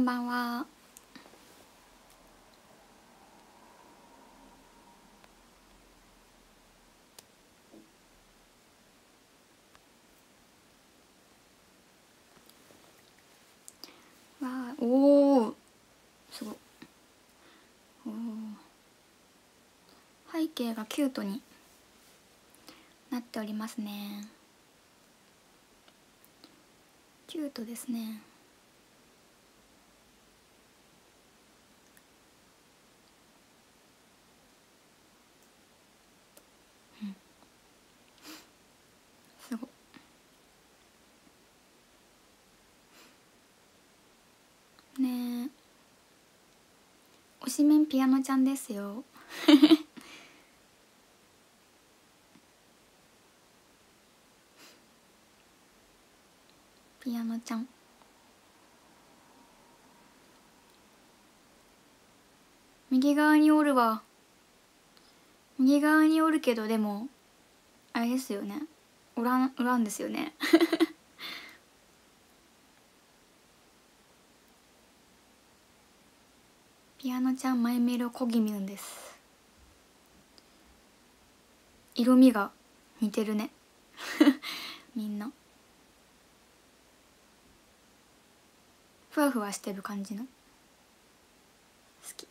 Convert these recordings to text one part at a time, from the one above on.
んばんは。わあおおすごい。おー。背景がキュートになっておりますね。キュートですねうんすごいねえ推しメンピアノちゃんですよ。ピアノちゃん。右側におるわ。右側におるけどでもあれですよね。おらんおらんですよね。ピアノちゃんマイメロコギミュンです。色味が似てるね。みんな。ふわふわしてる感じの。好き。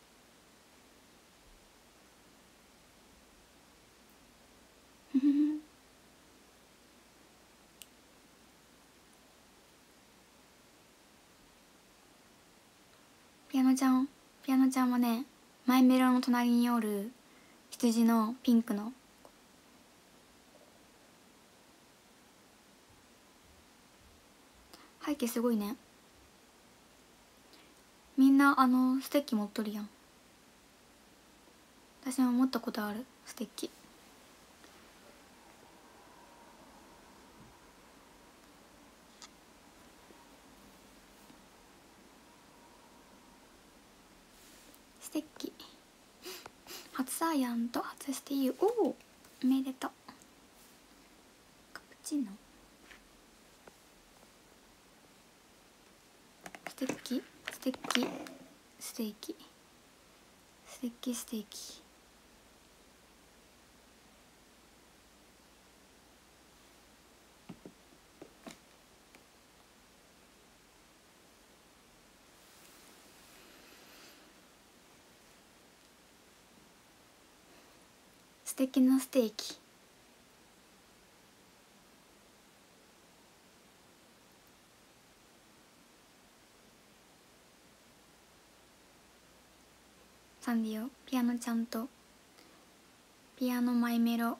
ピアノちゃん。ピアノちゃんもねマイメロの隣におる羊のピンクの。背景すごいね。みんなあのステッキ持っとるやん。私も持ったことあるステッキ。ステッキ初サイアンと初スティーおおおめでとう。カプチーノステッキステッキステーキ。ステッキステーキ敵なステーキ。サンディオピアノちゃんと。ピアノマイメロ。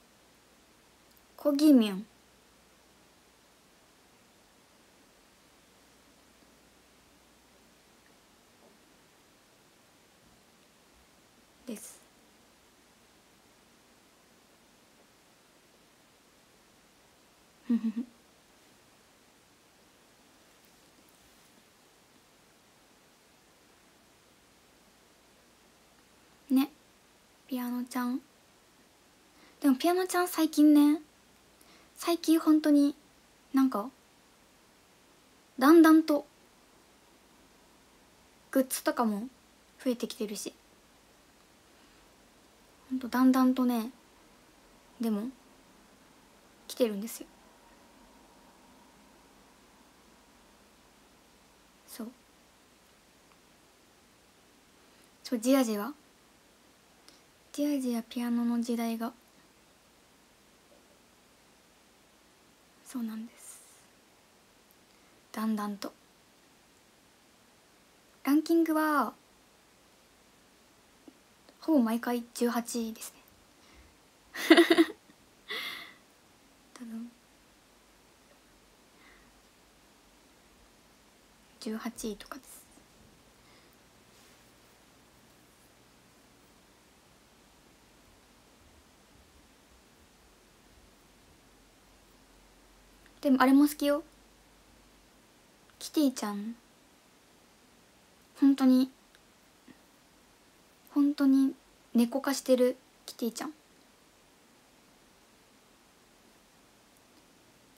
コギミョンですふふふねピアノちゃん。でもピアノちゃん最近ね最近本当になんかだんだんとグッズとかも増えてきてるし。ほんとだんだんとねでも来てるんですよ。そう。そうじわじわじわじわピアノの時代がそうなんです。だんだんと。ランキングはほぼ毎回18位ですね。多分。18位とかです。でもあれも好きよ。キティちゃん。本当に。本当に猫化してるキティちゃん。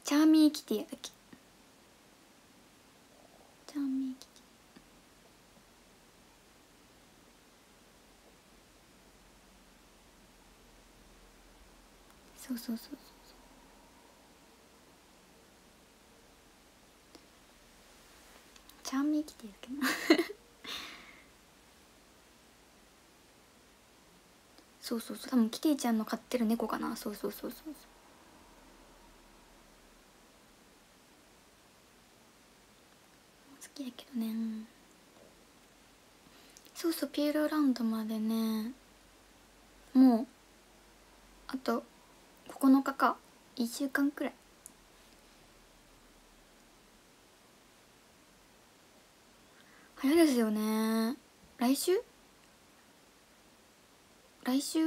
チャーミーキティやだっけ？チャーミーキティ。そうそうそう。ちゃんみきてるけどそうそうそう。多分キティちゃんの飼ってる猫かな。そうそうそう。そうそう好きだけどね。そうそうピューロランドまでね。もうあと9日か。1週間くらい。早いですよね。来週？来週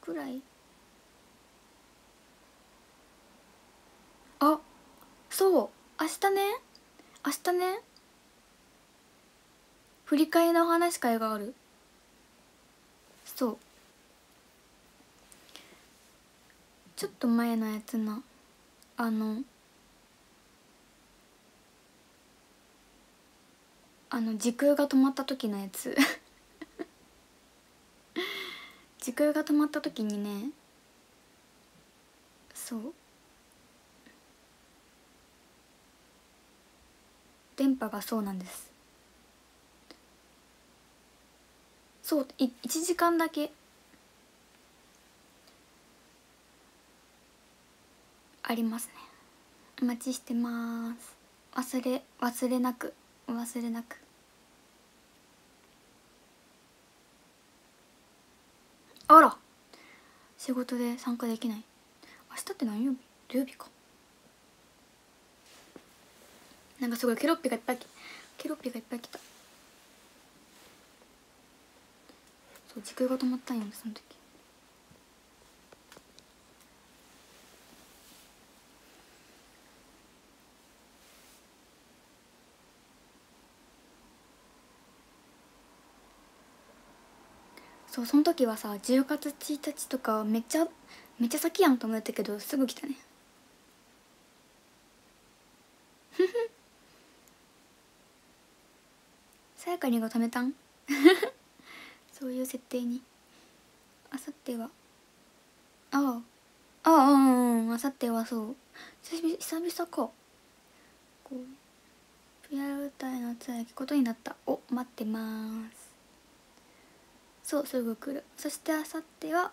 くらい？あそう明日ね。明日ね。振り替えの話会がある。そう。ちょっと前のやつなあのあの時空が止まった時のやつ。時空が止まった時にねそう。電波がそうなんです。そうい1時間だけ。ありますね。お待ちしてます。忘れ忘れなく忘れなく。あら。仕事で参加できない。明日って何曜日？土曜日か。なんかすごいケロッピがいっぱいケロッピがいっぱい来た。そう時空が止まったんよねその時。そうその時はさ10月1日とかめっちゃめっちゃ先やんと思ったけどすぐ来たね。ふふ。さやかにが止めたん？そういう設定に。あさっては。ああ。ああうんあさってはそう。久々か。こう PR 歌いのつやきことになった。お待ってます。そうすぐ来る。そしてあさっては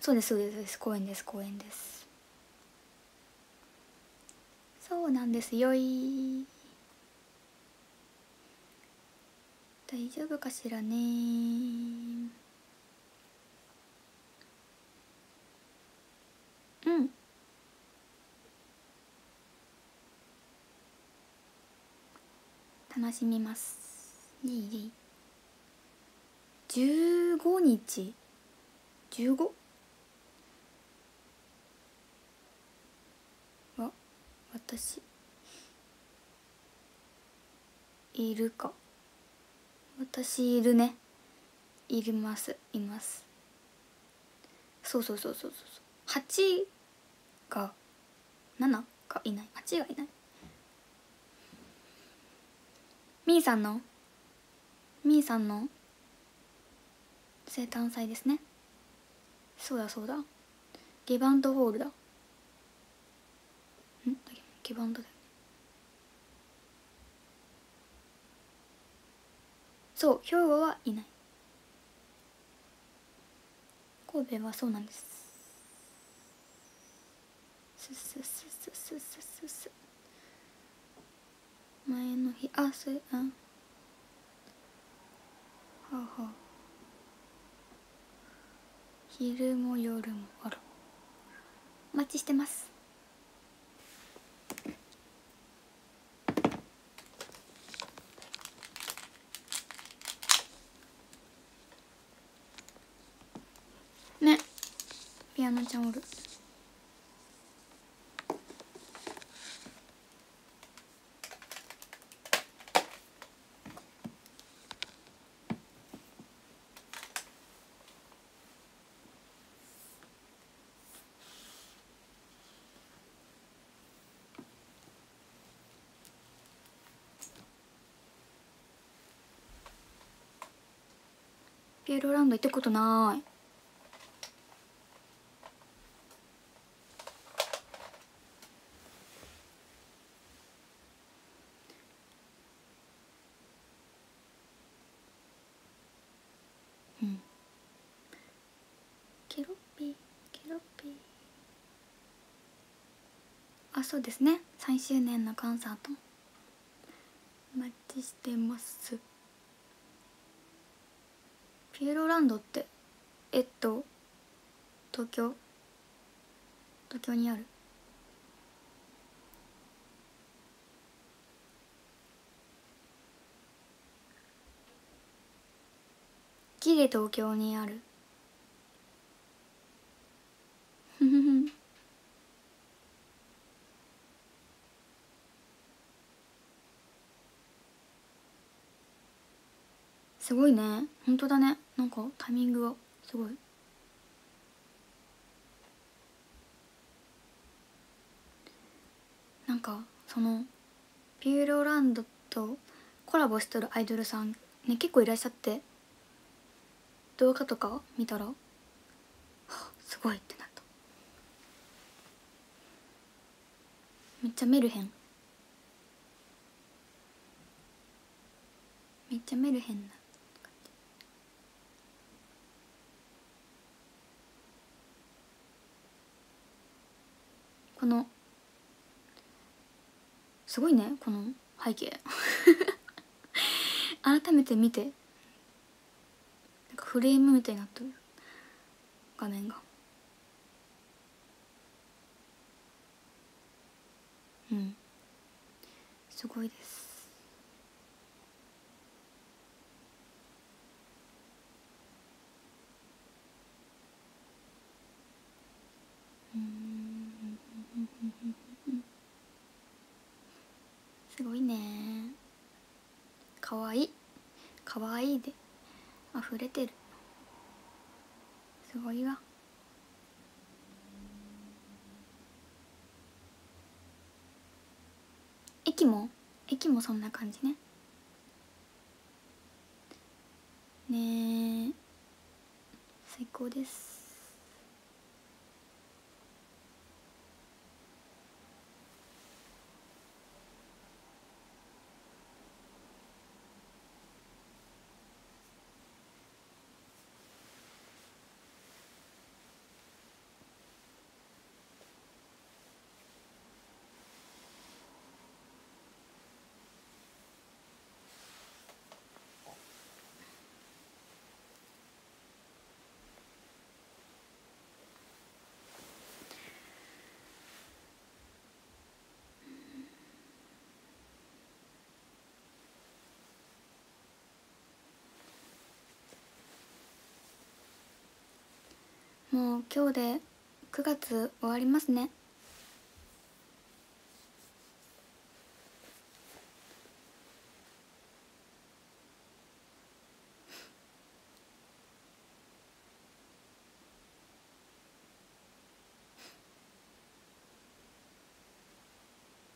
そうですそうです公園です公園です。そうなんですよい。大丈夫かしらね。うん。楽しみます。いいいい。15日。15? は私。いるか。私いるね。いります。います。そうそうそうそうそう。そう8が7がいない。8がいない。みーさんの？みーさんの？生誕祭ですね。そうだそうだ。ゲバンドホールだ。ん？ゲバンドだよそう兵庫はいない。神戸はそうなんです。すすすすすすすす。前の日あそうあ。はあはあ。昼も夜もあらお待ちしてます。ね。ピアノちゃんおる。ピーランド行ったことない。あそうですね。3周年のコンサート。お待ちしてます。ピエロランドってえっと東京東京にある？ギレ東京にある。ふふふ。すごいね。本当だね。なんかタイミングがすごい。なんかそのピューロランドとコラボしてるアイドルさんね結構いらっしゃって動画とか見たら、はあ、すごいってなった。めっちゃメルヘン。めっちゃメルヘンな。このすごいねこの背景。改めて見て。なんかフレームみたいになってる。画面が。うん。すごいですうんすごいね。かわいい。かわいいで。溢れてる。すごいわ。駅も？駅もそんな感じね。ねえ。最高です。もう今日で9月終わりますね。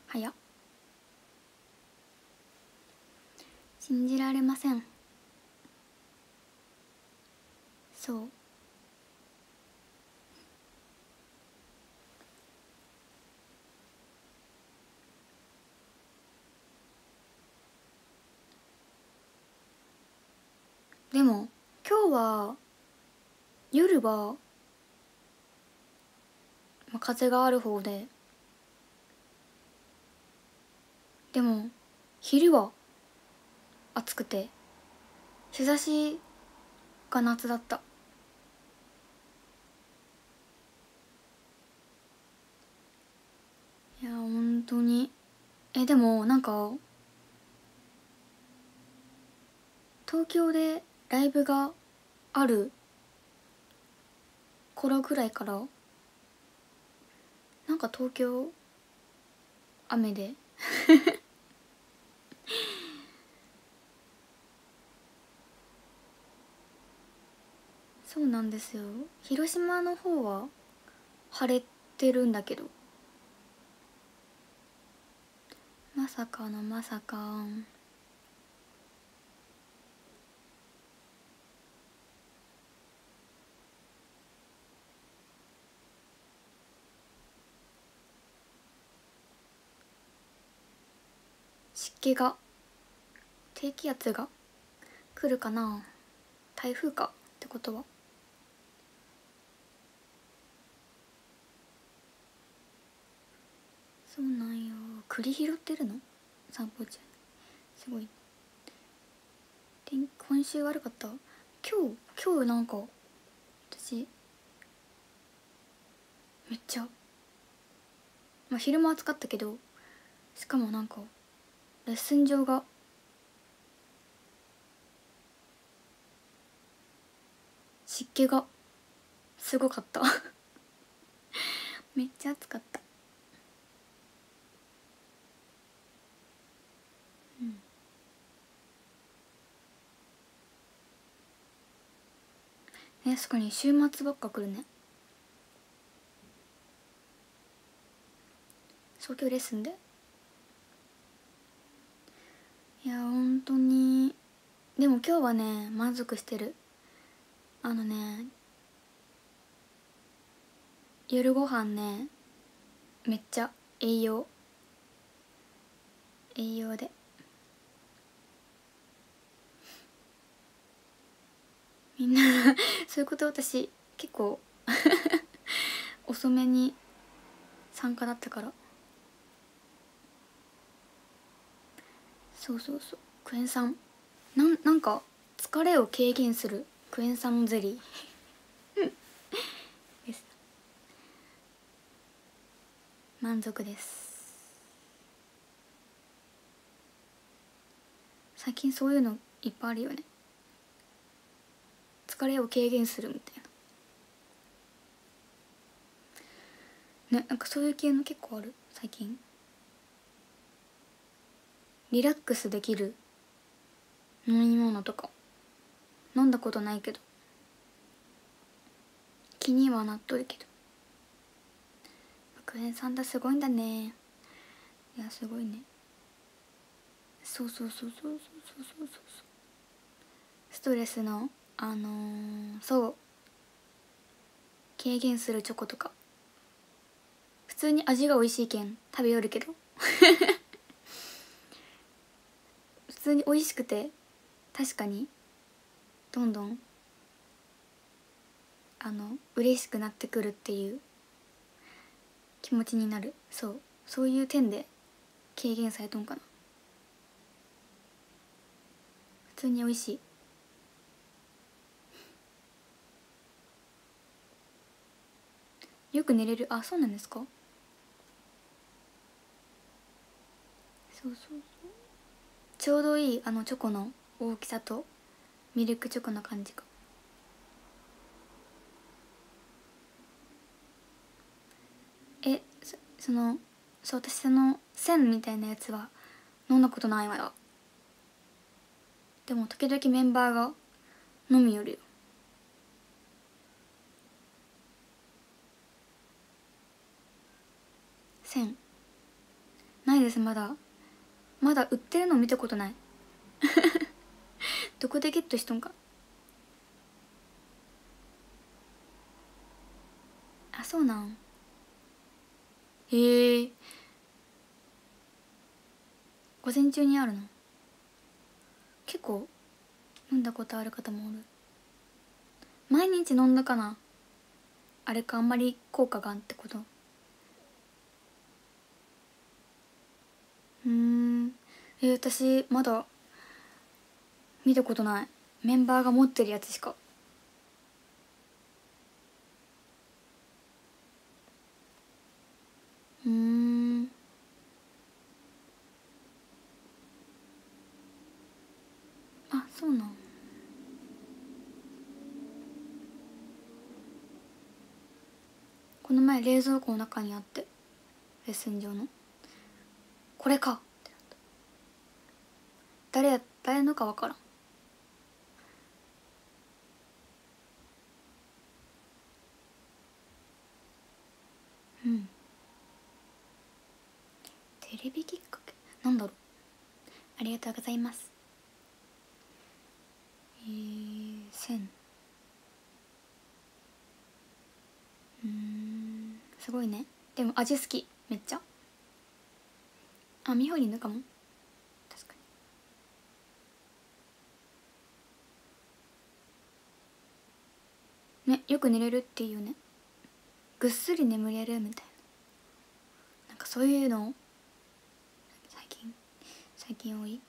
早っ。信じられません。そうでも今日は夜は、まあ、風がある方で。でも昼は暑くて日差しが夏だった。いや本当に。えでもなんか東京でライブがある。頃ぐらいから。なんか東京雨で。そうなんですよ。広島の方は晴れてるんだけど。まさかのまさか湿気が低気圧が来るかな台風かってことは。そうなんよ。栗拾ってるの？散歩中。すごい。天今週悪かった？今日今日なんか私めっちゃまあ昼間暑かったけどしかもなんかレッスン場が。湿気が。すごかった。めっちゃ暑かった。うん。ね確かに週末ばっか来るね。早教レッスンで？いや本当に。でも今日はね満足してる。あのね夜ご飯ねめっちゃ栄養。栄養で。みんな そういうこと私結構 遅めに参加だったから。そうそうそう。クエン酸。なんなんか疲れを軽減する。クエン酸ゼリー。です。満足です。最近そういうのいっぱいあるよね。疲れを軽減するみたいな。ねなんかそういう系の結構ある？最近。リラックスできる。飲み物とか。飲んだことないけど。気にはなっとるけど。クエン酸だすごいんだね。いやすごいね。そうそうそうそうそうそうそうそう。ストレスのあのー、そう。軽減するチョコとか。普通に味が美味しいけん食べよるけど。通に美味しくて。確かに。どんどん。あの嬉しくなってくるっていう。気持ちになる。そう。そういう点で。軽減されとんかな。普通に美味しい。よく寝れる。あそうなんですか。そうそうそう。ちょうどいいあのチョコの大きさとミルクチョコの感じが。えそそのそう私その線みたいなやつは飲んだことないわよ。でも時々メンバーが飲みよるよ線。ないですまだ。まだ売ってるの見たことない。どこでゲットしとんか。あそうなん。へえ。午前中にあるの。結構飲んだことある方もおる。毎日飲んだかな。あれかあんまり効果があんってこと。うん。え、私まだ見たことない。メンバーが持ってるやつしか。うん。あそうなん。この前冷蔵庫の中にあってレッスン上の。これか。ってなった誰や誰のか分からん。うん。テレビきっかけ？なんだろう。ありがとうございます。えー、線うんすごいね。でも味好き。めっちゃ。あみほりんのかも。確かに。ねよく寝れるっていうね。ぐっすり眠れるみたいな。なんかかそういうの？最近最近多い？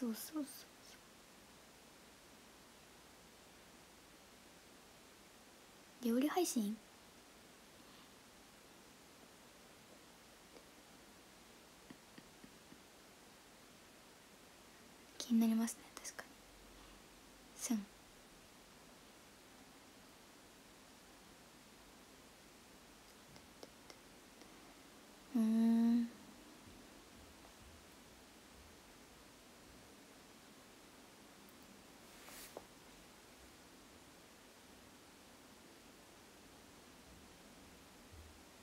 そうそうそう。料理配信？気になりますね確かにすんうん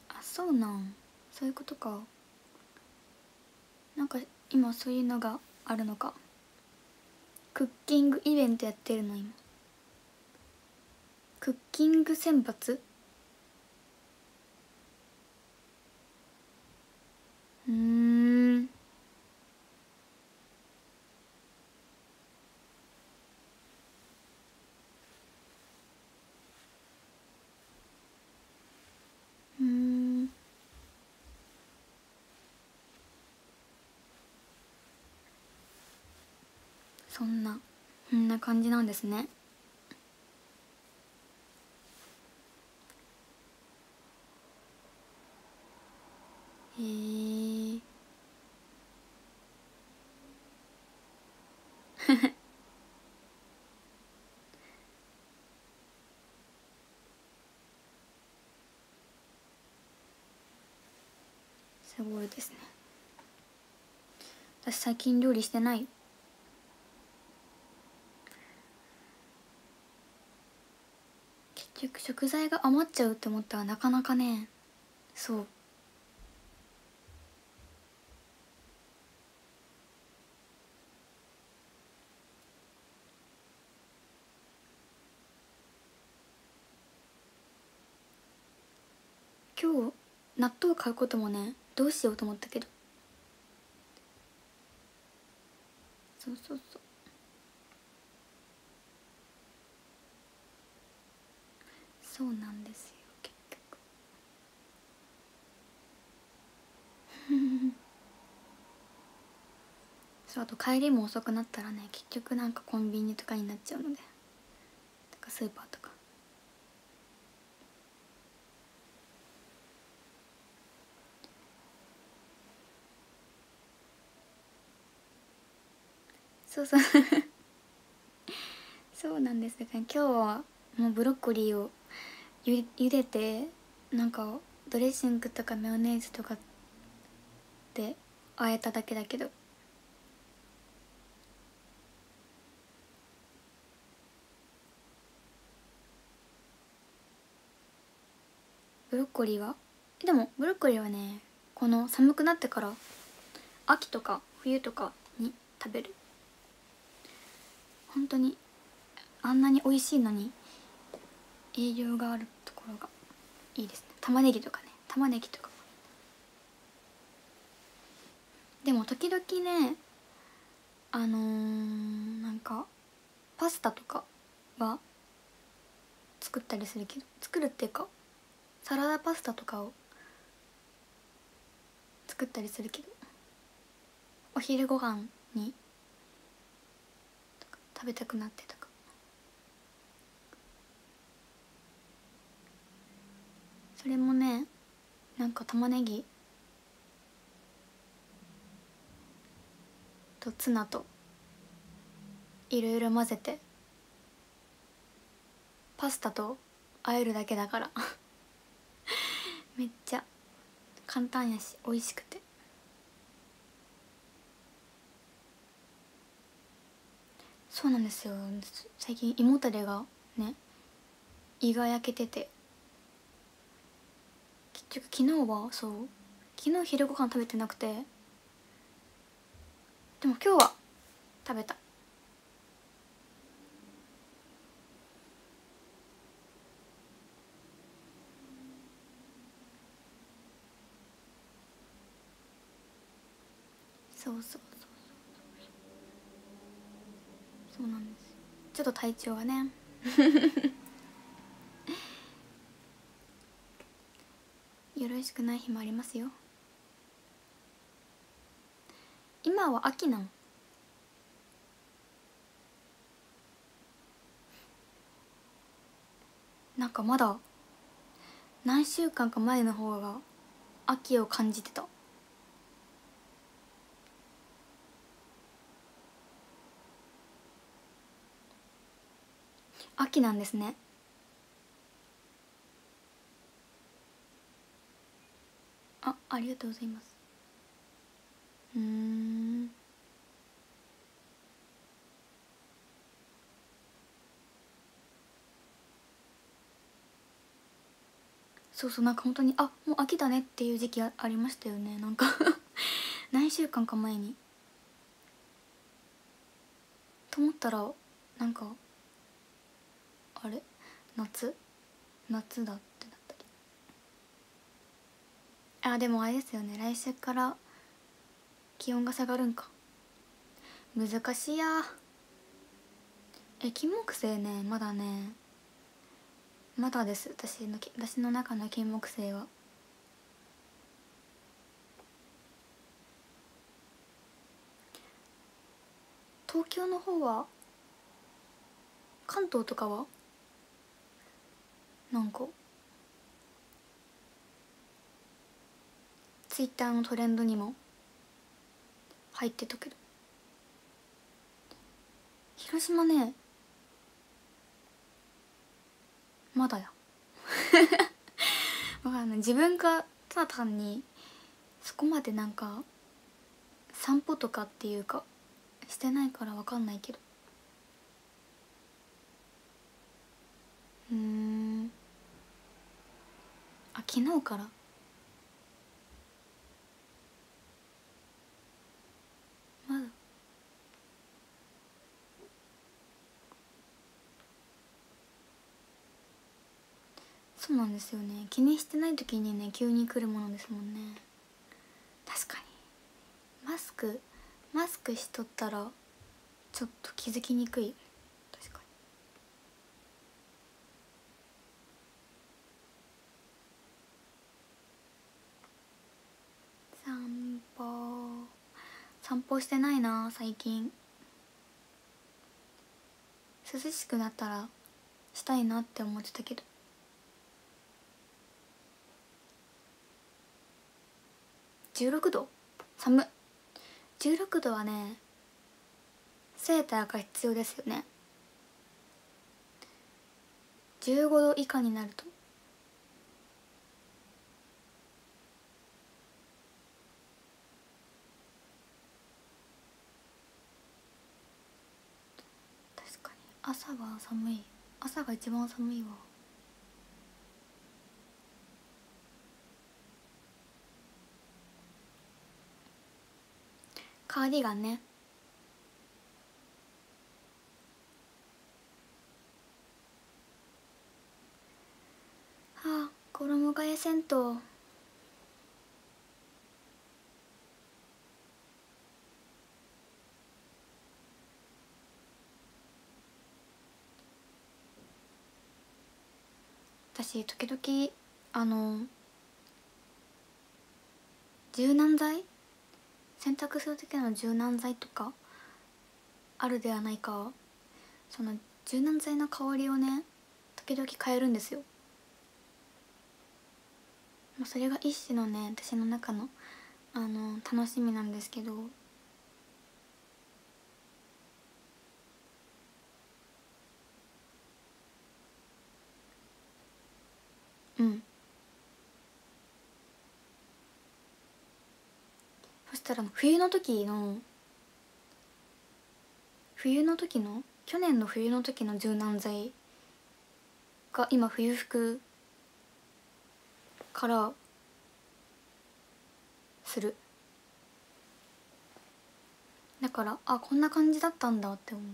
あそうなん。そういうことか。なんか今そういうのがあるのか。クッキングイベントやってるの今。クッキング選抜？うん。そんなそんな感じなんですね。へえ すごいですね。私最近料理してない結局食材が余っちゃうって思ったらなかなかねそう。今日納豆買うこともねどうしようと思ったけど。そうそうそう。そうなんですよ結局。そうあと帰りも遅くなったらね結局なんかコンビニとかになっちゃうので。とかスーパーとか。そうそう。そうなんです。だから今日はもうブロッコリーをゆ茹でてなんかドレッシングとかマヨネーズとかであえただけだけど。ブロッコリーは？でもブロッコリーはねこの寒くなってから秋とか冬とかに食べる。本当にあんなに美味しいのに栄養があるところがいいですね。玉ねぎとかね。玉ねぎとか。でも時々ねあのー、なんかパスタとかは作ったりするけど作るっていうかサラダパスタとかを作ったりするけどお昼ご飯に食べたくなってとかそれもねなんか玉ねぎとツナといろいろ混ぜてパスタと和えるだけだから めっちゃ簡単やし美味しくて。そうなんですよ。最近胃もたれがね胃が焼けててていうか昨日はそう。昨日昼ご飯食べてなくて。でも今日は食べた。そうそうそうそう。なんです。ちょっと体調がね。ろしくない日もありますよ。今は秋なんなんかまだ何週間か前の方が秋を感じてた。秋なんですね。ありがとうございます。うん。そうそうなんか本当にあもう秋だねっていう時期ありましたよね。なんか 何週間か前に。と思ったらなんかあれ？夏？夏だってなったりあでもあれですよね。来週から気温が下がるんか。難しいや。え金木犀ね。まだね。まだです。私の私の中の金木犀は。東京の方は関東とかは？なんかツイッターのトレンドにも入ってたけど。広島ねまだや。分かんない。自分がただ単にそこまでなんか散歩とかっていうかしてないから分かんないけど。うん。あ昨日からまだそうなんですよね。気にしてない時にね急に来るものですもんね。確かに。マスクマスクしとったらちょっと気づきにくい。確かに。散歩。散歩してないな最近。涼しくなったらしたいなって思ってたけど。16度寒っ。16度はねセーターが必要ですよね。15度以下になると。確かに朝は寒い。朝が一番寒いわ。カーディガンね。はあ衣替え銭湯。私時々あの柔軟剤洗濯する時の柔軟剤とかあるではないかその柔軟剤の香りをね時々変えるんですよ。それが一種のね私の中のあの楽しみなんですけどうんそしたら冬の時の冬の時の去年の冬の時の柔軟剤が今冬服からする。だからあこんな感じだったんだって思う。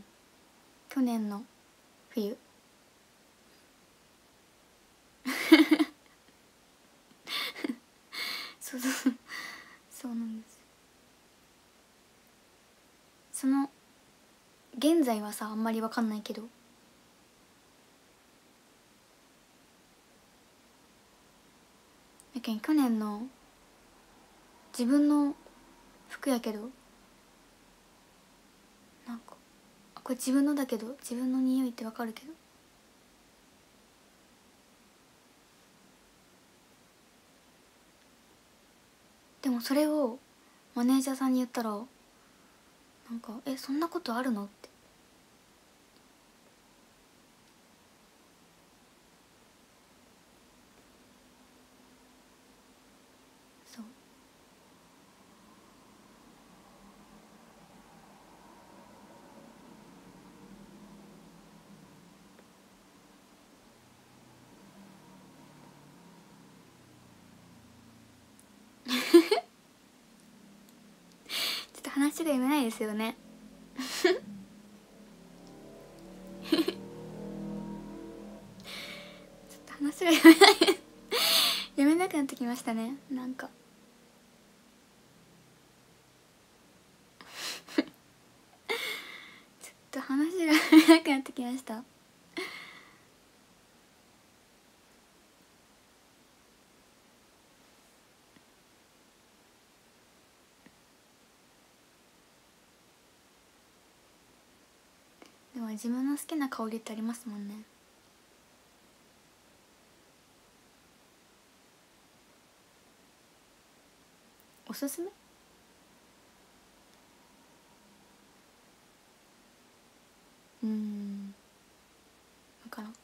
去年の冬。そうそう。そうなんです。その現在はさあんまり分かんないけど。やけん去年の自分の服やけどなんかこれ自分のだけど自分の匂いってわかるけど。でもそれをマネージャーさんに言ったらなんか「えそんなことあるの?」ってそうちょっと話が読めないですよね。ちょっと話が読めない。読めなくなってきましたね。なんか。ちょっと話が読めなくなってきました。自分の好きな香りってありますもんね。おすすめ？うーん。分からん。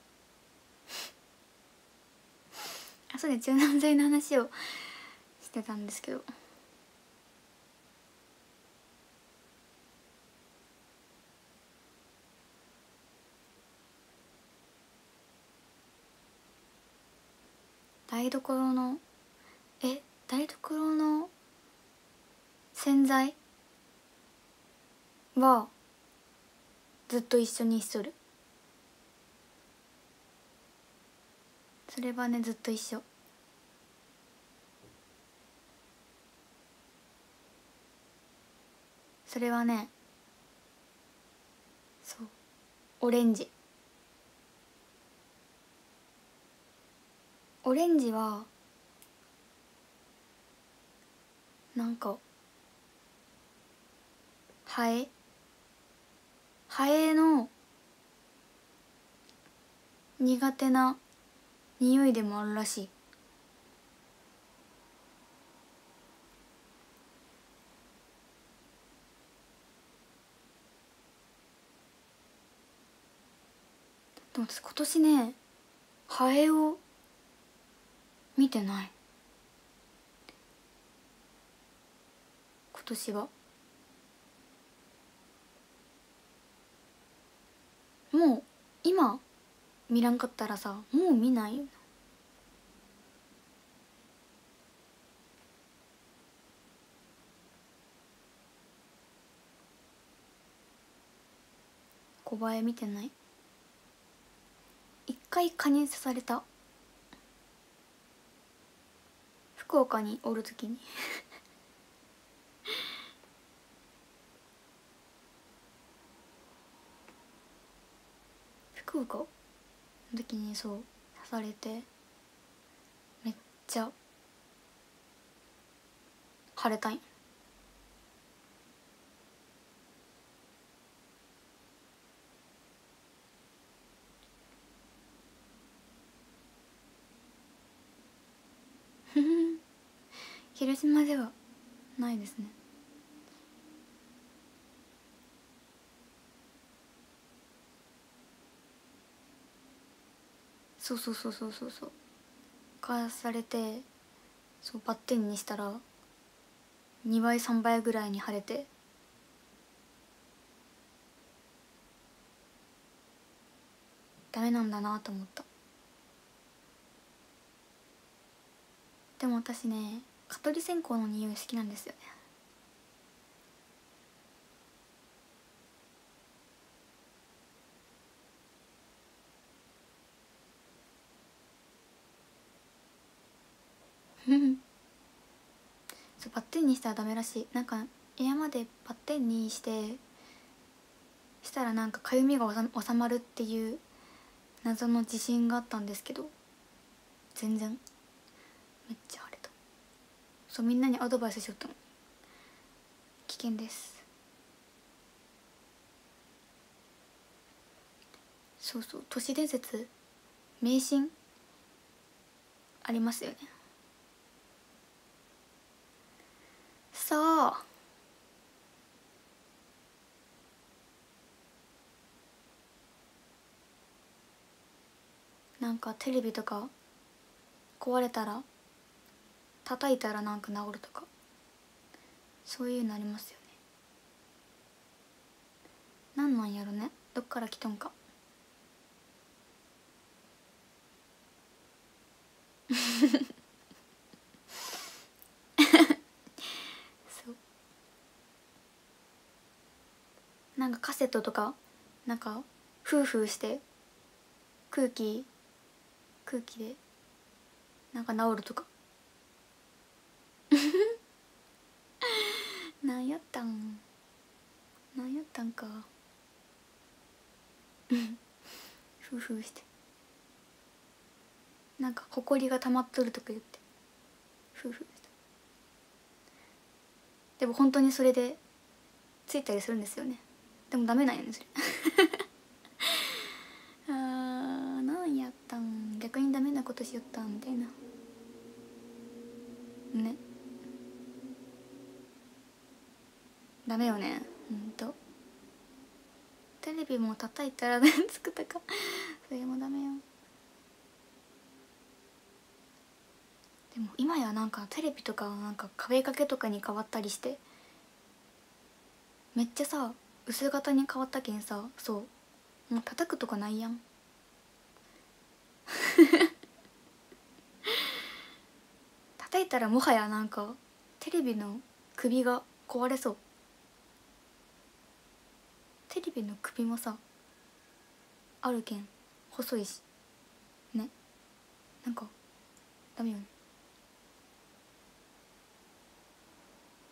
あそうで柔軟剤の話をしてたんですけど。台所のえ台所の洗剤？はずっと一緒にしとる。それはねずっと一緒。それはねそうオレンジ。オレンジはなんかハエ？ハエの苦手な匂いでもあるらしい。でも私今年ねハエを見てない。今年は。もう今見らんかったらさもう見ないよな小映え見てない？一回蚊に刺された。福岡におる時に。福岡の時にそう刺されてめっちゃ腫れたんふふん広島ではないですね。そうそうそうそうそうそう。かされてそうバッテンにしたら2倍3倍ぐらいに腫れて。ダメなんだなと思った。でも私ね蚊取り線香の匂い好きなんですよね。そうバッテンにしたらダメらしい。なんかエアまでバッテンにしてしたらなんかかゆみが収まるっていう謎の自信があったんですけど全然。めっちゃそうみんなにアドバイスしよったの危険です。そうそう。都市伝説迷信？ありますよね。そう。なんかテレビとか壊れたら叩いたらなんか治るとか。そういうのありますよね。なんなんやろね。どっから来とんか。そう。なんかカセットとかなんかフーフーして空気空気でなんか治るとかなんやったん。なんやったんか。ふうふうして。なんかほこりが溜まっとるとか言って。ふうふうして。でも本当にそれでついたりするんですよね。でもダメなんやねそれ。あーなんやったん。逆にダメなことしよったみたいなねダメよね。ほんと。テレビも叩いたら何つくとか。それもダメよ。でも今やなんかテレビとかなんか壁掛けとかに変わったりして。めっちゃさ薄型に変わったけんさそう。もう叩くとかないやん。叩いたらもはやなんかテレビの首が壊れそう。テレビの首もさあるけん細いしね。なんかダメよね。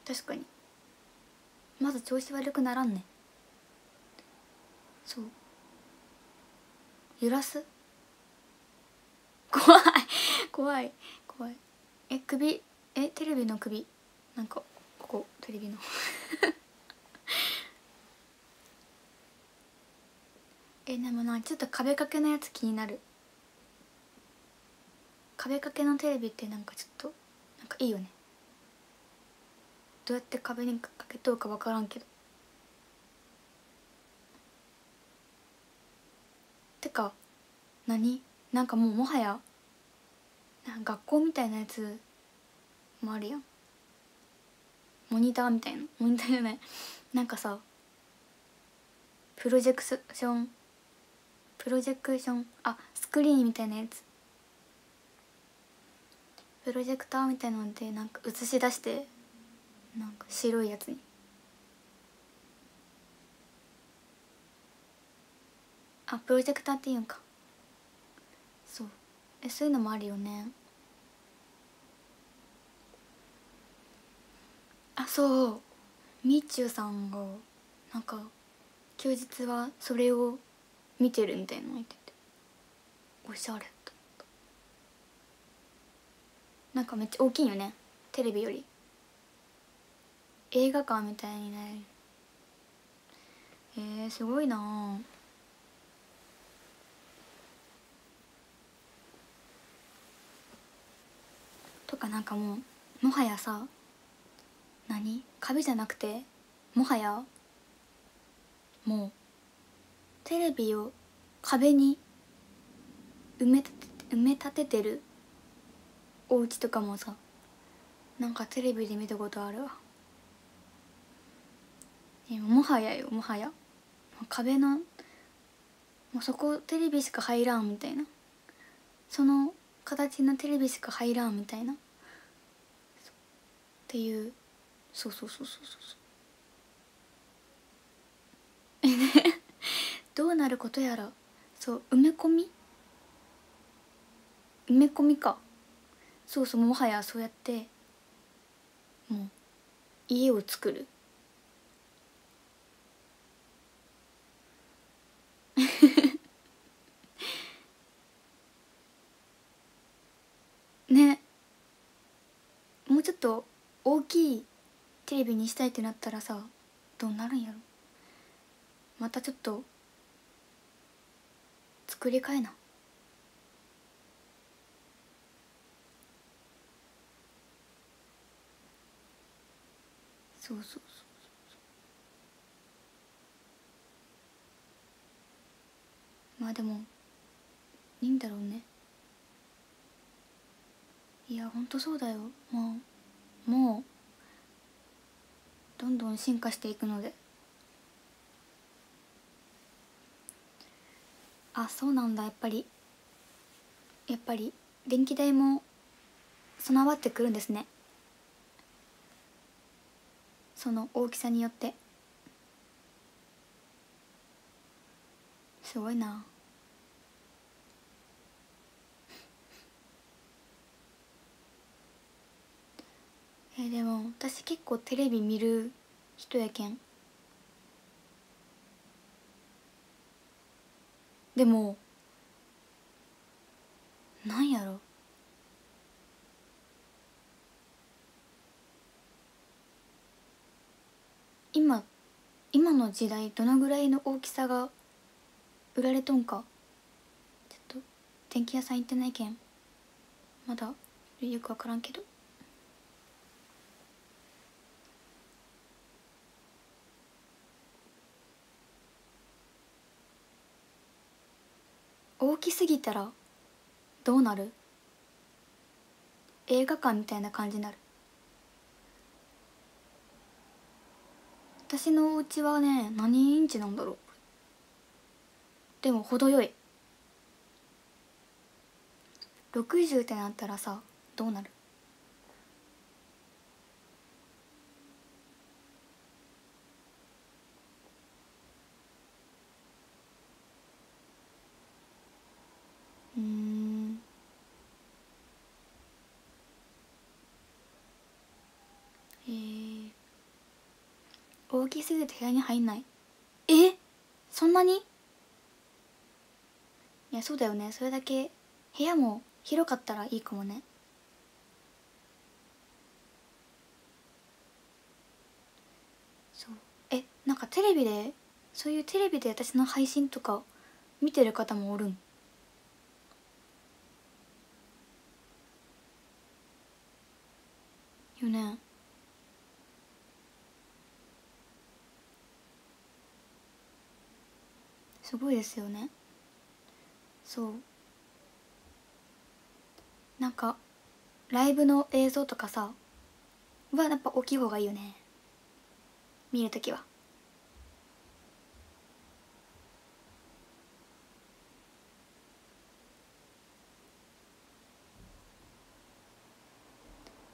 確かに。まず調子悪くならんね。そう。揺らす？怖い。怖い。怖い。え首？えテレビの首？なんかここテレビの。えでもなちょっと壁掛けのやつ気になる。壁掛けのテレビってなんかちょっとなんかいいよね。どうやって壁にかけとうか分からんけど。てか何？なんかもうもはや学校みたいなやつもあるやん。モニターみたいな。モニターじゃない。なんかさプロジェクションプロジェクションあスクリーンみたいなやつ。プロジェクターみたいなのでなんか映し出してなんか白いやつに。あプロジェクターっていうか。そう。えそういうのもあるよね。あそう。みちゅうさんがなんか休日はそれを見てるみたいなの言ってて。おしゃれとなんかめっちゃ大きいよね。テレビより。映画館みたいになる。えー、すごいな。とかなんかもうもはやさ何？壁じゃなくてもはやもうテレビを壁に埋め立て埋め立ててる。お家とかもさなんかテレビで見たことあるわ。もはやよもはや。壁のもうそこテレビしか入らんみたいな。その形のテレビしか入らんみたいな。っていう。そうそうそうそうそう。え ねどうなることやら。そう埋め込み？埋め込みか。そうそうもはやそうやって。もう家を作る。ね。もうちょっと大きいテレビにしたいってなったらさどうなるんやろ。またちょっと作り変えな。そうそうそうまあでもいいんだろうね。いやほんとそうだよ。もうもうどんどん進化していくので。あそうなんだ。やっぱりやっぱり電気代も備わってくるんですね。その大きさによって。すごいな。えーでも私結構テレビ見る人やけん。でもなんやろ？今今の時代どのぐらいの大きさが売られとんか？ちょっと電気屋さん行ってないけん。まだよく分からんけど。大きすぎたらどうなる？映画館みたいな感じになる。私のお家はね何インチなんだろう。でも程よい。60ってなったらさどうなる？うん。えー、大きすぎて部屋に入んない。え？そんなに？いやそうだよね。それだけ部屋も広かったらいいかもね。そう。えなんかテレビでそういうテレビで私の配信とか見てる方もおるん？よね。すごいですよね。そう。なんかライブの映像とかさはやっぱ大きい方がいいよね。見るときは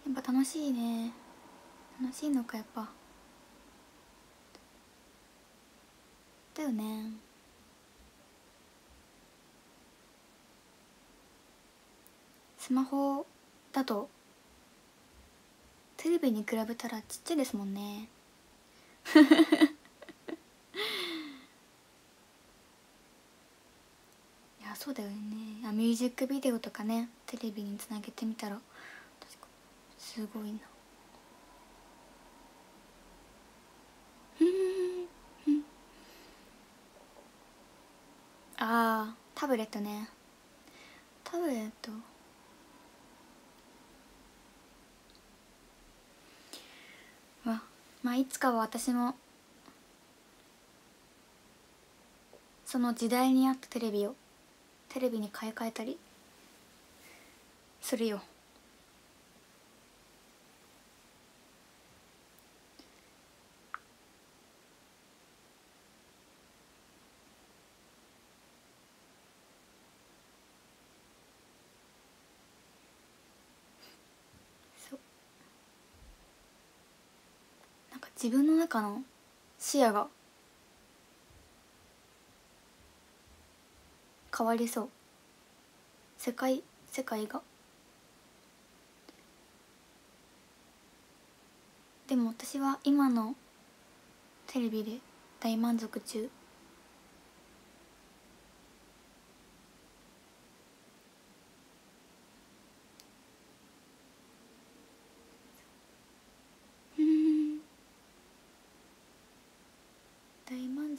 やっぱ楽しいね。楽しいのかやっぱ。だよね。スマホだとテレビに比べたらちっちゃいですもんね。いやそうだよね。あミュージックビデオとかねテレビにつなげてみたら。すごいな。ああタブレットね。タブレット。わまあいつかは私もその時代に合ったテレビをテレビに買い替えたりするよ。自分の中の視野が変わりそう。世界世界が。でも私は今のテレビで大満足中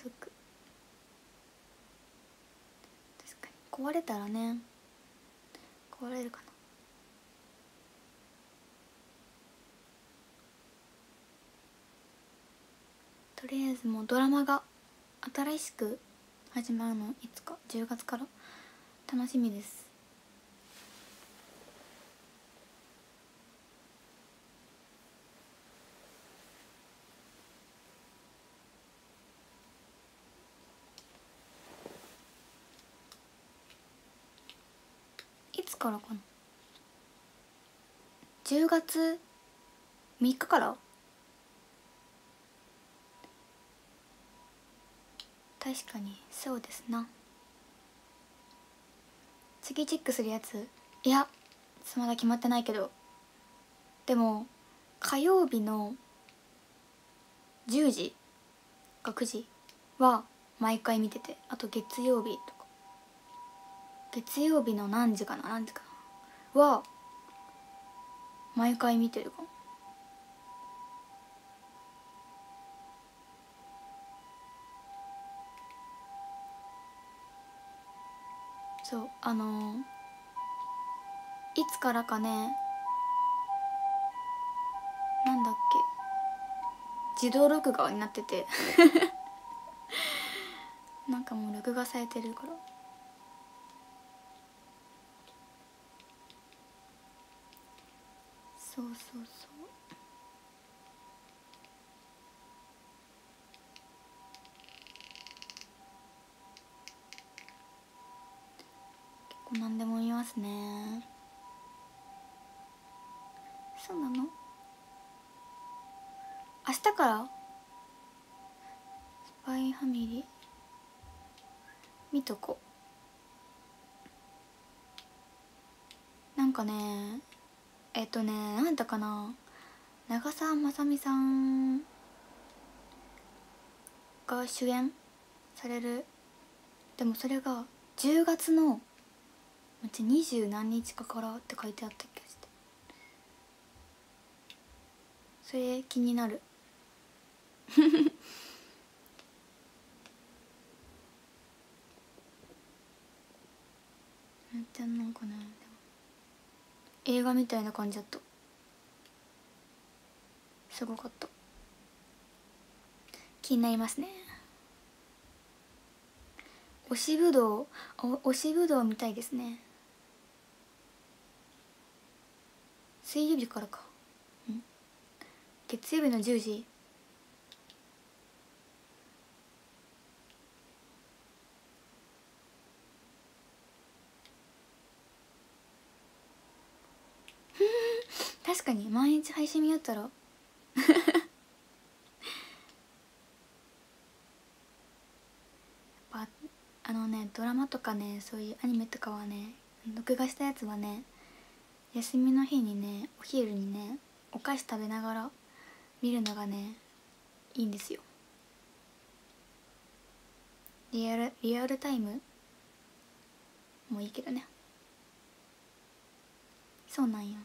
続確かに壊れたらね壊れるかな。とりあえずもうドラマが新しく始まるのいつか？10月から？楽しみですいつからかな。10月3日から？確かにそうですな。次チェックするやつ。いやまだ決まってないけど。でも火曜日の10時か9時は毎回見ててあと月曜日とか。月曜日の何時かな？何時かな？は毎回見てるかも。そうあのー、いつからかねなんだっけ？自動録画になってて。なんかもう録画されてるから。そうそうそう。結構何でも見ますね。そうなの？明日から？スパイファミリー？見とこ。なんかねえっとねなんだかな？長澤まさみさんが主演される。でもそれが10月の二十何日かからって書いてあった気がして。それ気になる。めっちゃなんかね映画みたいな感じだった。すごかった。気になりますね。推しぶどうお推しぶどうみたいですね。水曜日からか。ん。月曜日の10時。確かに毎日配信やったら やっぱあのねドラマとかねそういうアニメとかはね録画したやつはね休みの日にねお昼にねお菓子食べながら見るのがねいいんですよ。リアルリアルタイムもいいけどね。そうなんよ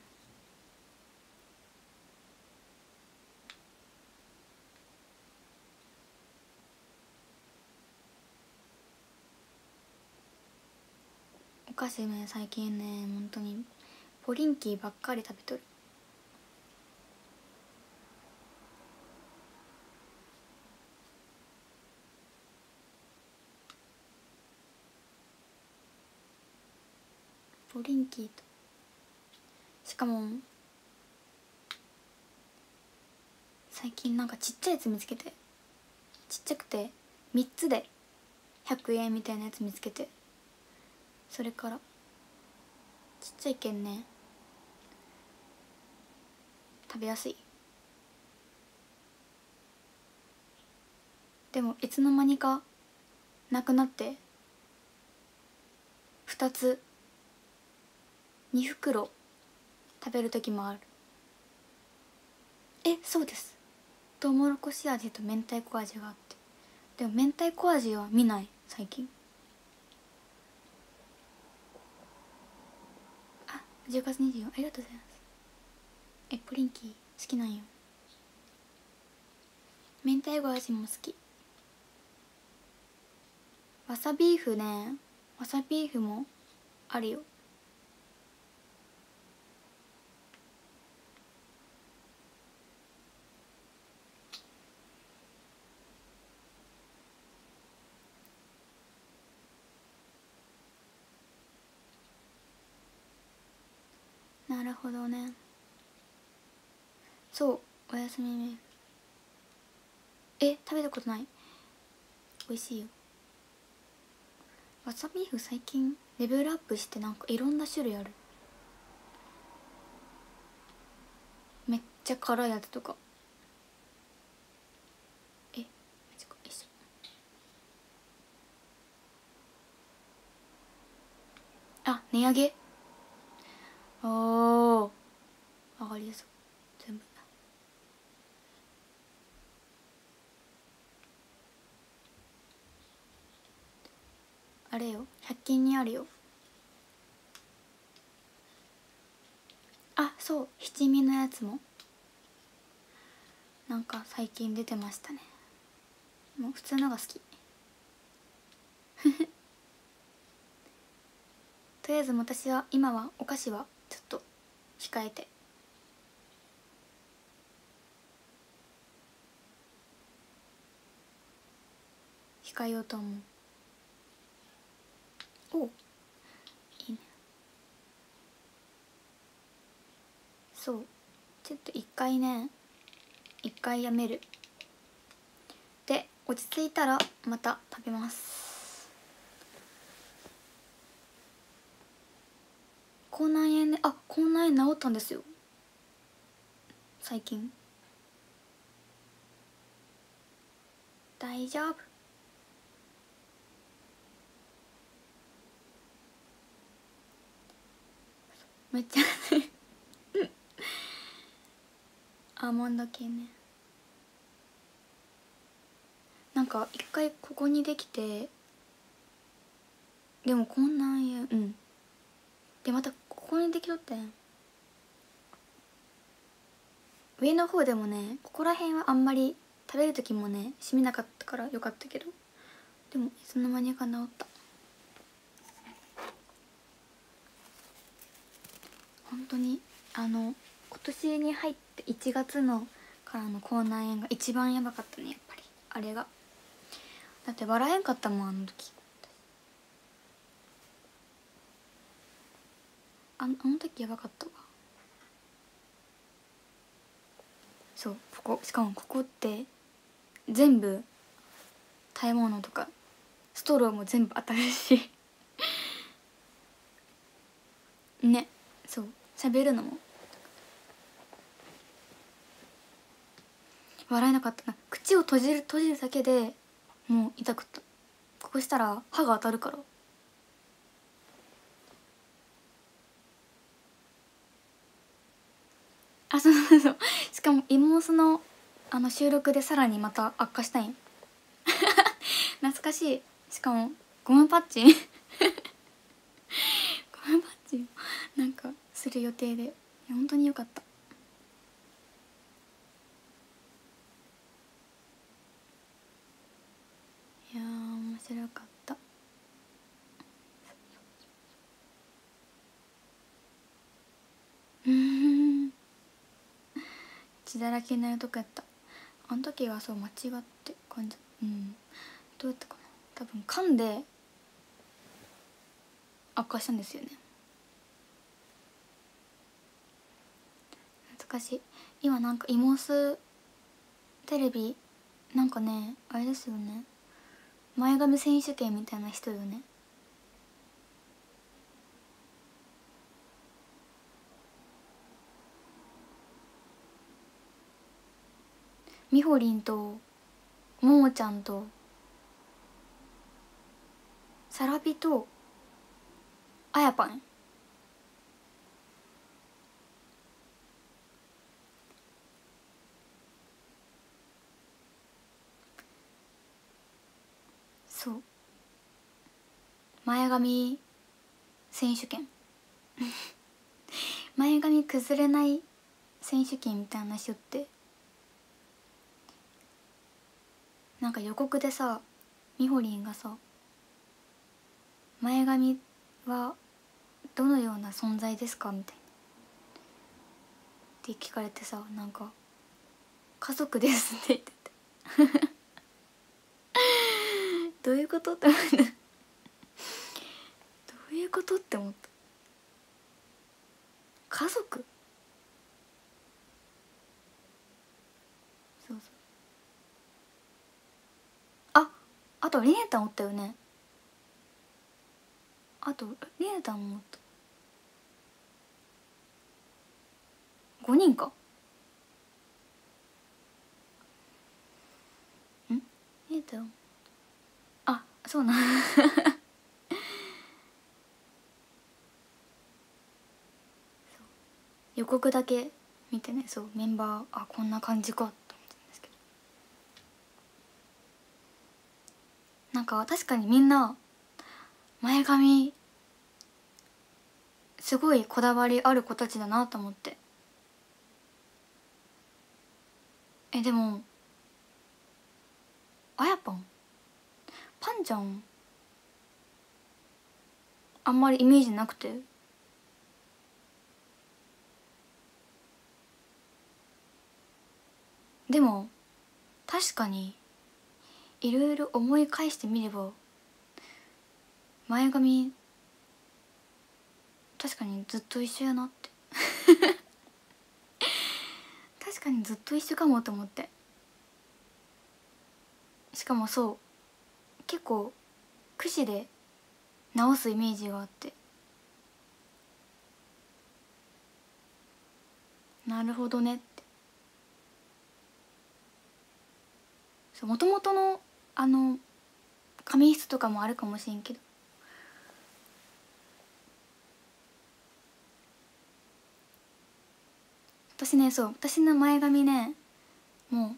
お菓子ね最近ね本当にポリンキーばっかり食べとる。ポリンキーと。しかも最近なんかちっちゃいやつ見つけて。ちっちゃくて3つで100円みたいなやつ見つけて。それから。ちっちゃいけんね。食べやすい。でもいつの間にかなくなって。2つ。2袋食べる時もある。えそうです。トウモロコシ味と明太子味があって。でも明太子味は見ない最近あ10月24ありがとうございます。えプリンキー好きなんよ。明太子味も好き。わさビーフね。わさビーフもあるよなるほどね。そうおやすみメえ食べたことない？美味しいよ。わさビーフ最近レベルアップしてなんかいろんな種類ある。めっちゃ辛いやつとか。えめっちゃ辛い。あ値上げ？おお上がりやす全部あれよ。100均にあるよ。あそう。七味のやつも。なんか最近出てましたね。もう普通のが好き。とりあえず私は今はお菓子はちょっと控えて。控えようと思う。おいいね。そう。ちょっと一回ね一回やめる。で落ち着いたらまた食べます。口内炎ねあ口内炎治ったんですよ。最近。大丈夫。めっちゃ アーモンド系ね。なんか一回ここにできてでもこんなんやうん。でまたここにできとって。ん上の方でもねここら辺はあんまり食べる時もねしみなかったからよかったけど。でもいつの間にか治った本当にあの今年に入って1月のからの口内炎が一番やばかったねやっぱり。あれが。だって笑えんかったもんあの時。ああの時やばかったわ。そうここしかもここって全部食べ物とかストローも全部当たるし。ねそう喋るのも。笑えなかった。な口を閉じる閉じるだけでもう痛くった。ここしたら歯が当たるから。あそうそうそう。しかも妹のあの収録でさらにまた悪化したいん 懐かしい。しかもゴムパッチン。ゴムパッチンなんかする予定で。本当によかった。いや面白かった。うん。血だらけになるとこやった。あの時はそう間違って感じ。うん。どうやったかな。多分噛んで悪化したんですよね。懐かしい。今なんかイモステレビなんかねあれですよね。前髪選手権みたいな人よね。みほりんとももちゃんとさらびとあやぱん。そう。前髪選手権。前髪崩れない選手権みたいなしよって。なんか予告でさみほりんがさ前髪はどのような存在ですか?」みたいな。って聞かれてさなんか「家族です」って言ってて。どういうことって思って。どういうことって思った。家族そうそうああとリネタンおったよね。あとリネタンもおった。5人か。ん？リネタンあそうな。予告だけ見てね。そうメンバーあこんな感じかと思ったんですけどなんか確かにみんな前髪すごいこだわりある子たちだなと思って。えでもあやぱんパンちゃんあんまりイメージなくて。でも確かにいろいろ思い返してみれば前髪確かにずっと一緒やなって。確かにずっと一緒かもと思って。しかもそう結構櫛で直すイメージがあって。なるほどねって。もともとのあの髪質とかもあるかもしれんけど。私ねそう私の前髪ねもう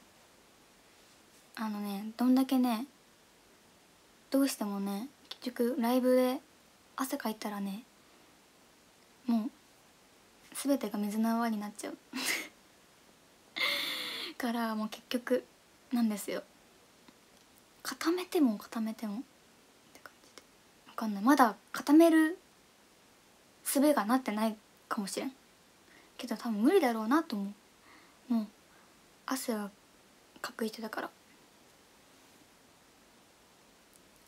あのねどんだけねどうしてもね結局ライブで汗かいたらねもう全てが水の泡になっちゃう。からもう結局なんですよ。固めても固めても？って感じで。分かんない。まだ固める術がなってないかもしれん。けど多分無理だろうなと思う。もう汗はかく人だから。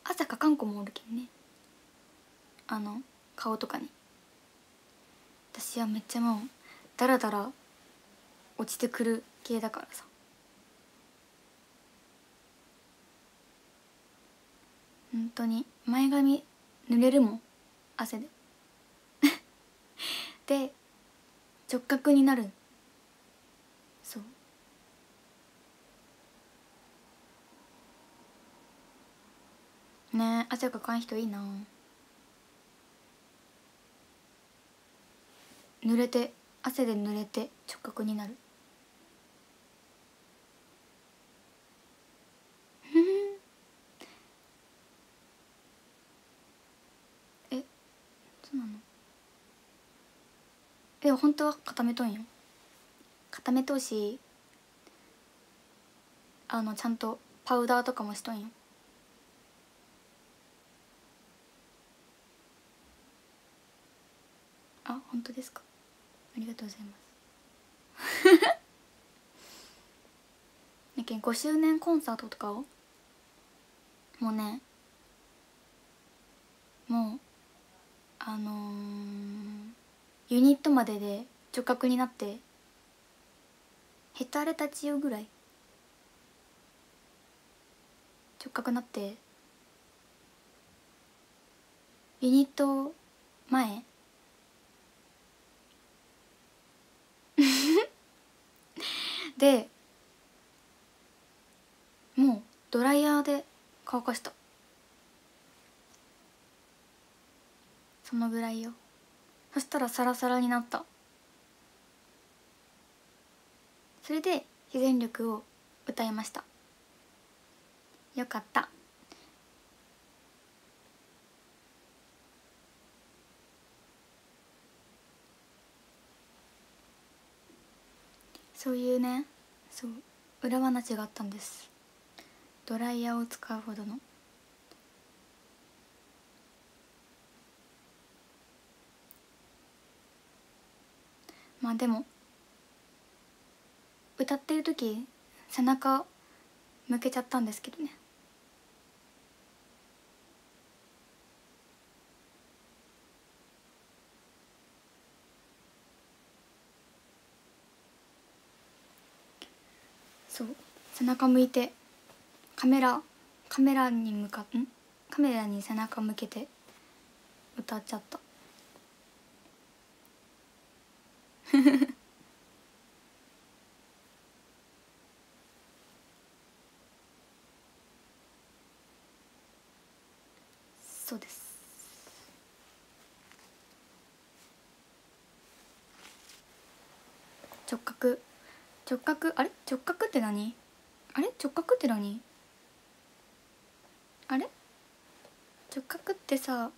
汗かかん子もおるけんね。あの顔とかに。私はめっちゃもうダラダラ落ちてくる系だからさ。本当に前髪濡れるもん。汗で。で直角になるそう。ねえ汗かかん人いいな。濡れて汗で濡れて直角になる。え本当は固めとんよ。固めとうしあのちゃんとパウダーとかもしとんよ。あ本当ですか。ありがとうございます。やけん5周年コンサートとかをもうねもうあのーユニットまでで直角になってヘタレ立ちよぐらい直角なってユニット前 でもうドライヤーで乾かした。そのぐらいよそしたらサラサラになった。それで「自然力」を歌いました。よかった。そういうねそう裏話があったんです。ドライヤーを使うほどの。まあでも歌ってる時背中向けちゃったんですけどね。そう。背中向いてカメラカメラに向かっん？カメラに背中向けて歌っちゃった。そうです。直角。直角あれ？直角って何？あれ？直角って何？あれ？直角ってさ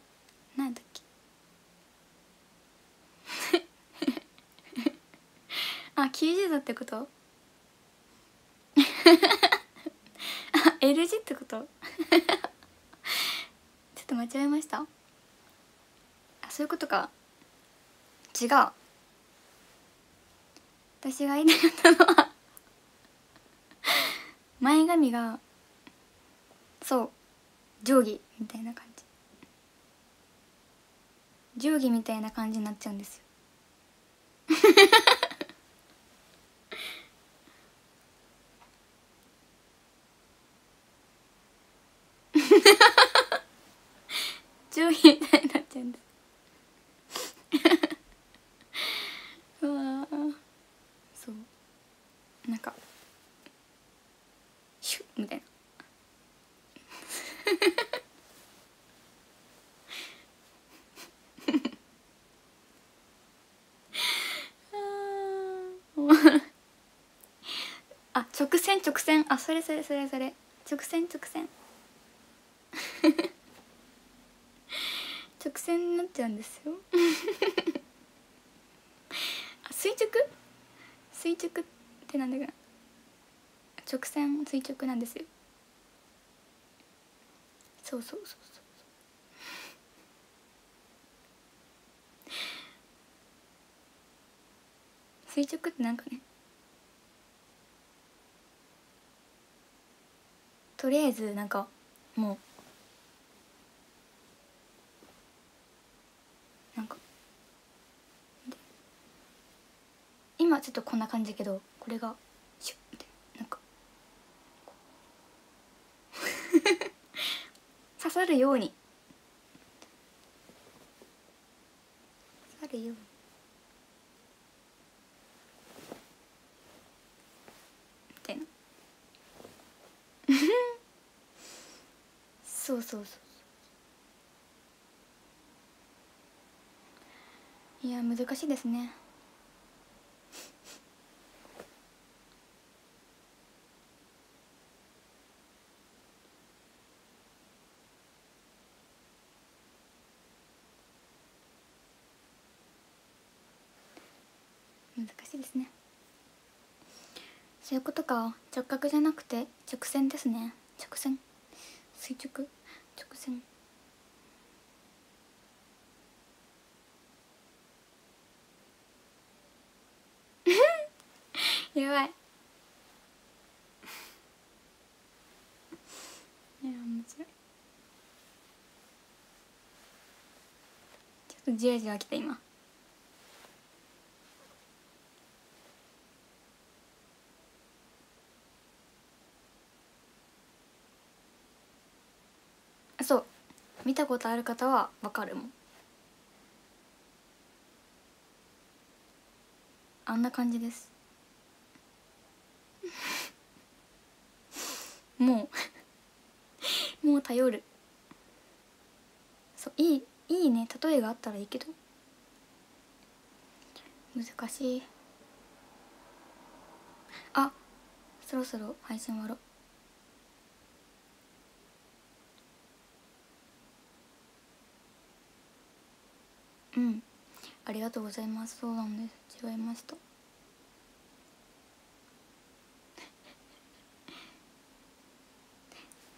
何だっけあ90度ってこと？あ L 字ってこと？ちょっと間違えました。あそういうことか。違う。私が言いたかったのは。前髪がそう。定規みたいな感じ。定規みたいな感じになっちゃうんですよ定規みたいになっちゃうんですうわそうなんかシュッみたいなあ直線直線。あそれそれそれそれ。直線直線。直線になっちゃうんですよ。あ垂直？垂直ってなんだか直線垂直なんですよ。そうそうそうそう。垂直ってなんかね。とりあえずなんかもうなんか今ちょっとこんな感じだけどこれがシュッみたいななんか 刺さるように刺さるようにみたいなそうそうそう。いや難しいですね。難しいですね。そういうことか。直角じゃなくて直線ですね。直線。垂直。直線。やばい。いや面白い。ちょっとじわじわきた今。そう。見たことある方はわかるもん。あんな感じです。もう。もう頼る。そういいいいね。例えがあったらいいけど。難しい。あそろそろ配信終わろう。うん。ありがとうございます。そうなんです。違いました。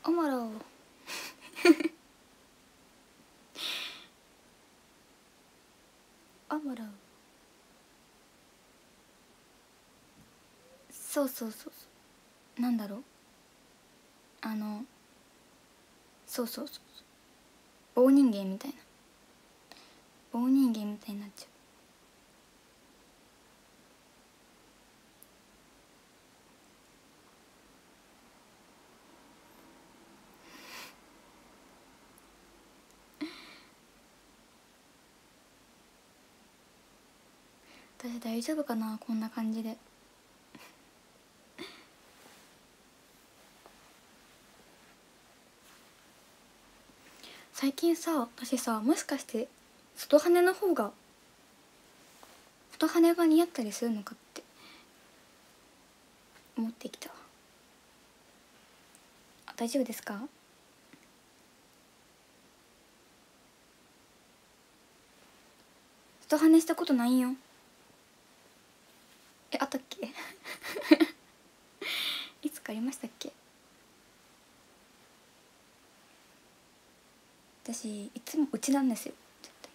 おもろおもろそうそうそうそう。なんだろう。あのそうそうそうそう。棒人間みたいな。棒人間みたいになっちゃう。私大丈夫かなこんな感じで。最近さ私さもしかして外羽の方が外羽が似合ったりするのかって思ってきた大丈夫ですか？外羽したことないよ。えあったっけ？いつかありましたっけ？私いつもうちなんですよ絶対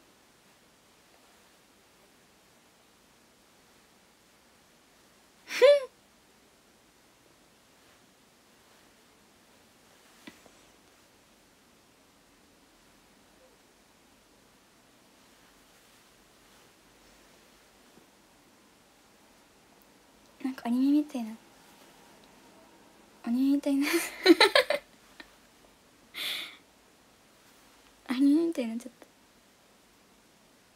なんかアニメみたいな。アニメみたいな。アニメみたいになっちゃった。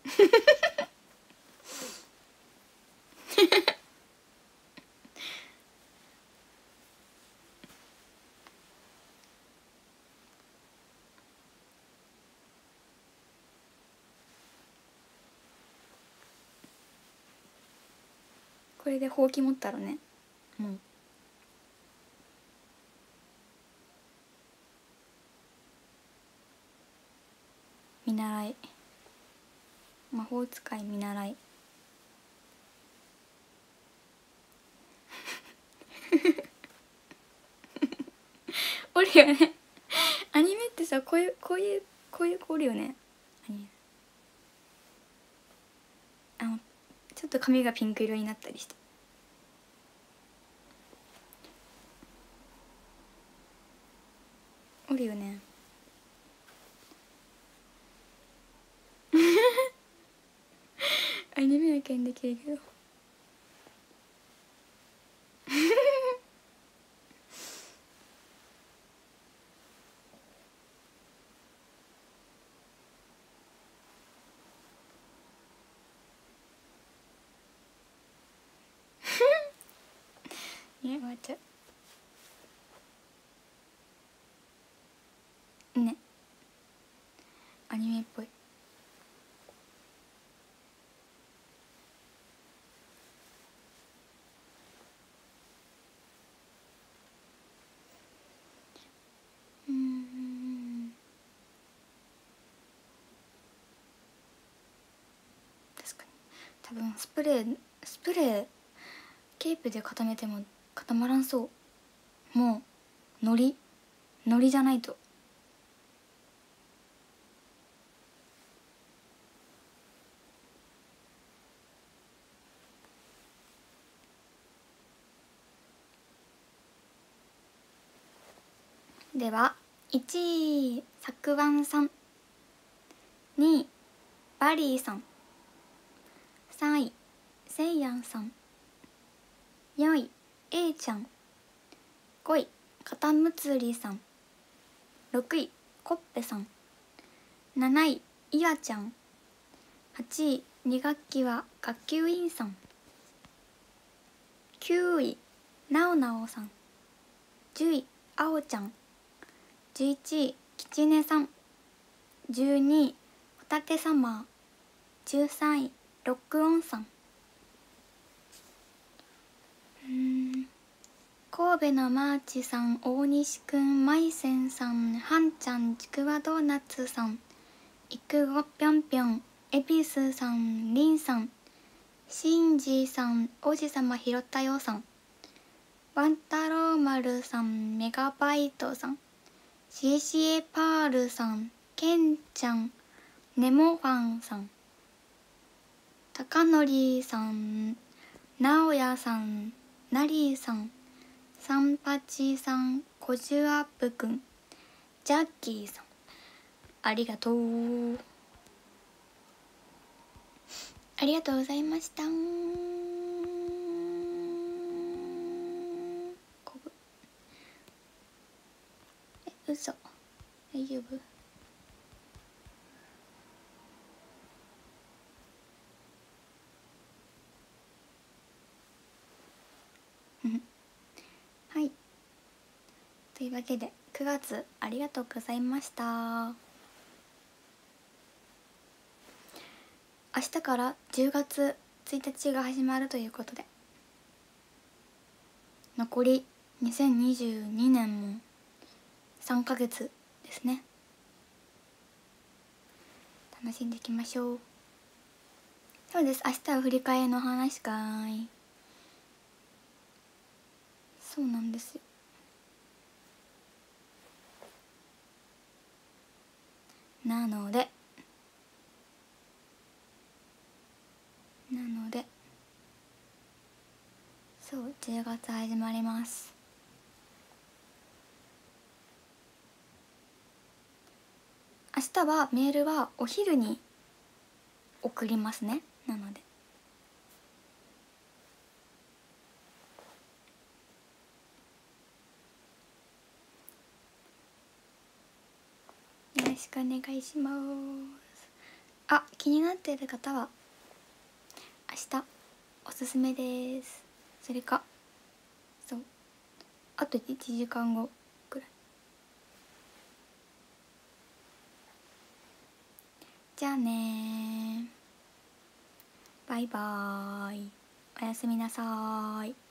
これでほうき持ったらねもう見習い。魔法使い見習い。おるよね。アニメってさこういうこういうこういう子おるよね。あのちょっと髪がピンク色になったりしてるよね。アニメやけんできるけどね終わっちゃうねアニメっぽい。うん。確かに。多分スプレースプレーケープで固めても固まらんそう。もうのりのりじゃないと。では1位さくわんさん。2位バリーさん。3位せいやんさん。4位 A ちゃん。5位かたむつりさん。6位こっぺさん。7位いわちゃん。8位2学期は学級委員さん。9位なおなおさん。10位あおちゃん。11位きちねさん。12位ホタテサマー13位ロックオンさん。うん。神戸のマーチさん大西くんまいせんさんはんちゃんちくわドーナツさん。いくごぴょんぴょん恵比寿さんりんさん。しんじさんおじさまひろたよさん。ワン太郎丸さんメガバイトさん。シエシエパールさんけんちゃんネモファンさんたかのりさんなおやさんナリーさんサンパチさんコジュアップくんジャッキーさん。ありがとう。ありがとうございましたこぶえ嘘。大丈夫？うん。はい。というわけで9月ありがとうございました。明日から10月1日が始まるということで。残り2022年も3ヶ月ですね。楽しんでいきましょう。そうです。明日は振り返りの話かい。そうなんですよ。なので。なので。そう10月始まります。明日はメールはお昼に送りますね。なので。よろしくお願いします。あ気になっている方は明日おすすめです。それかそう。あと1時間後くらいじゃあねバイバーイ。おやすみなさい。